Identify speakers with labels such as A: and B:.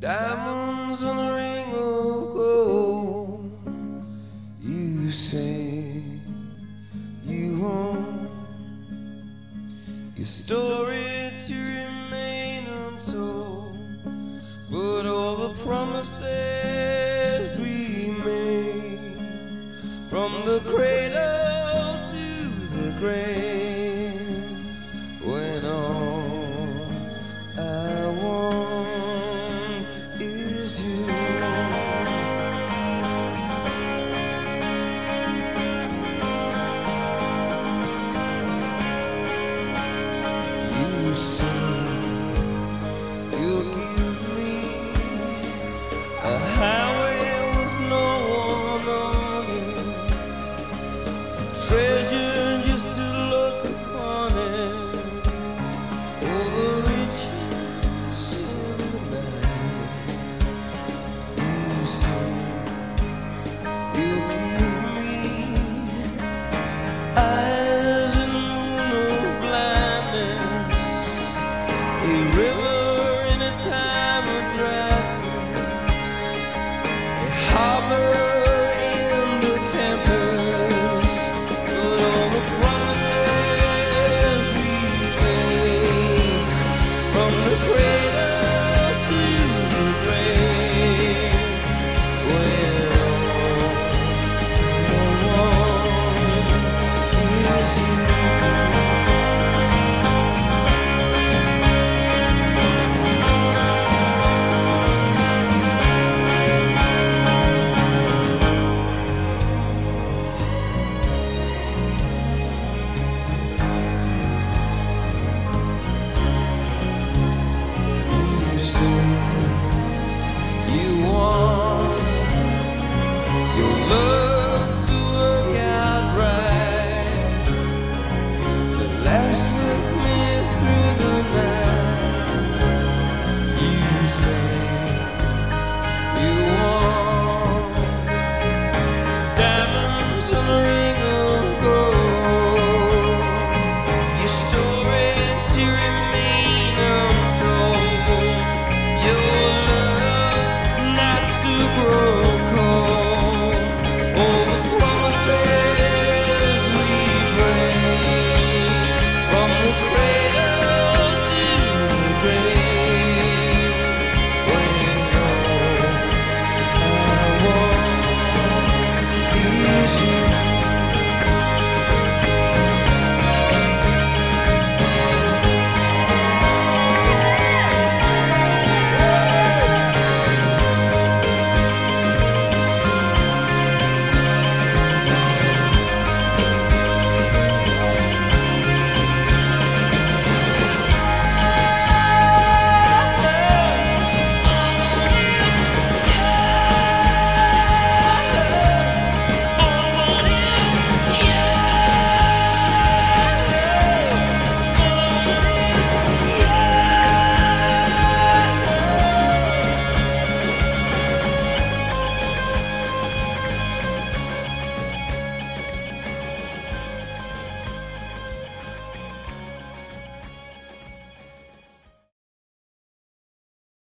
A: Diamonds and a ring of gold. You say you want your story to remain untold, but all the promises we made from the cradle to the grave.